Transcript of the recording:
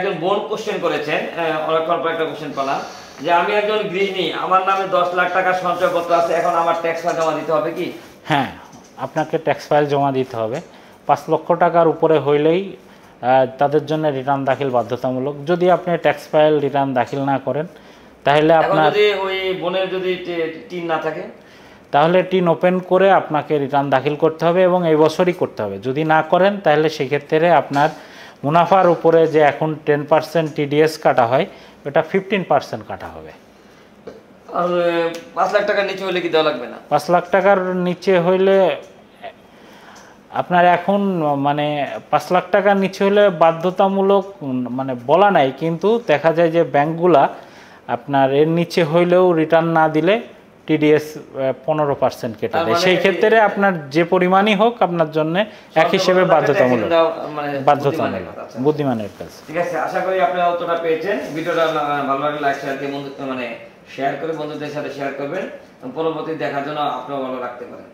একজন বোন কোশ্চেন করেছেন অনেকক্ষণ পর একটা কোশ্চেন পেলাম যে আমি একজন গৃহিণী আমার নামে দশ লাখ টাকা সঞ্চয়পত্র আছে এখন আমার ট্যাক্স ফাইল জমা দিতে হবে কি? হ্যাঁ আপনাকে ট্যাক্স ফাইল জমা দিতে হবে। পাঁচ লক্ষ টাকার উপরে হইলেই তাদের জন্য রিটার্ন দাখিল বাধ্যতামূলক। যদি আপনি ট্যাক্স ফাইল রিটার্ন দাখিল না করেন তাহলে আপনার যদি ওই বোনের যদি টিন না থাকে? তাহলে টিন ওপেন করে আপনাকে রিটার্ন দাখিল করতে হবে এবং এই বছরই করতে হবে। যদি না করেন তাহলে সেক্ষেত্রে আপনার মুনাফার উপরে যে এখন টেন পার্সেন্ট টিডিএস কাটা হয় ওটা ফিফটিন পার্সেন্ট কাটা হবে। আর পাঁচ লাখ টাকার নিচে হলে কি দেওয়া লাগবে না? পাঁচ লাখ টাকার নিচে হইলে আপনার এখন মানে পাঁচ লাখ টাকার নিচে হলে বাধ্যতামূলক মানে বলা নাই কিন্তু দেখা যায় যে ব্যাংকগুলা আপনার এর নিচে হইলেও রিটার্ন না দিলে টিডিএস পনেরো পার্সেন্ট কেটে দেয়। মানে সেই ক্ষেত্রে আপনার যে পরিমাণই হোক আপনার জন্য এক হিসেবে বাধ্যতামূলক। মানে বাধ্যতামূলক। আচ্ছা। বুদ্ধিমানের কাজ। ঠিক আছে আশা করি আপনারা অতটা পেয়েছেন। ভিডিওটা ভালো লাগলে লাইক শেয়ার দিয়ে বন্ধুত্ব মানে শেয়ার করে বন্ধুদের সাথে শেয়ার করবেন। পরবর্তী দেখার জন্য আপনারা ভালো রাখতে পারেন।